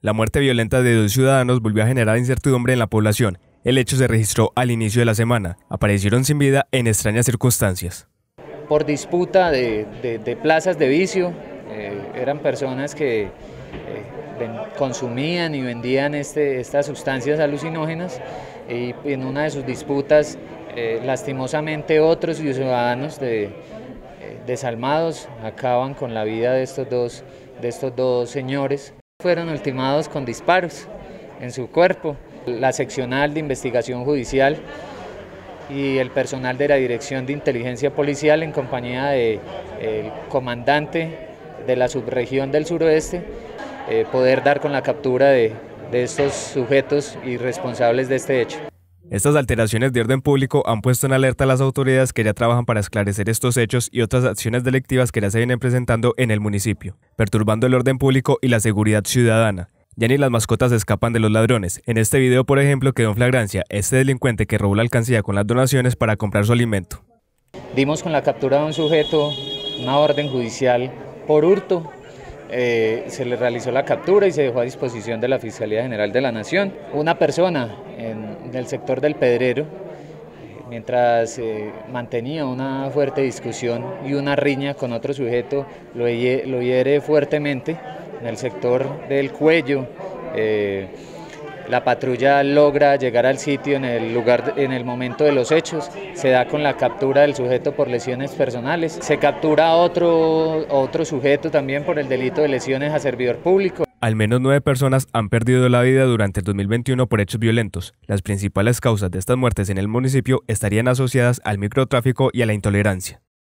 La muerte violenta de dos ciudadanos volvió a generar incertidumbre en la población. El hecho se registró al inicio de la semana. Aparecieron sin vida en extrañas circunstancias. Por disputa de, plazas de vicio, eh, eran personas que eh, consumían y vendían este, estas sustancias alucinógenas y en una de sus disputas, eh, lastimosamente otros ciudadanos desalmados acaban con la vida de estos dos, de estos dos señores. Fueron ultimados con disparos en su cuerpo. La seccional de investigación judicial y el personal de la Dirección de Inteligencia Policial en compañía del comandante de la subregión del suroeste, eh, poder dar con la captura de, de estos sujetos y responsables de este hecho. Estas alteraciones de orden público han puesto en alerta a las autoridades que ya trabajan para esclarecer estos hechos y otras acciones delictivas que ya se vienen presentando en el municipio, perturbando el orden público y la seguridad ciudadana. Ya ni las mascotas escapan de los ladrones. En este video, por ejemplo, quedó en flagrancia este delincuente que robó la alcancía con las donaciones para comprar su alimento. Dimos con la captura de un sujeto, una orden judicial por hurto, eh, se le realizó la captura y se dejó a disposición de la Fiscalía General de la Nación. Una persona en, el sector del Pedrero, mientras eh, mantenía una fuerte discusión y una riña con otro sujeto, lo, hiere, fuertemente en el sector del cuello. Eh, la patrulla logra llegar al sitio en el lugar, en el momento de los hechos, se da con la captura del sujeto por lesiones personales, se captura otro, otro sujeto también por el delito de lesiones a servidor público. Al menos nueve personas han perdido la vida durante el 2021 por hechos violentos. Las principales causas de estas muertes en el municipio estarían asociadas al microtráfico y a la intolerancia.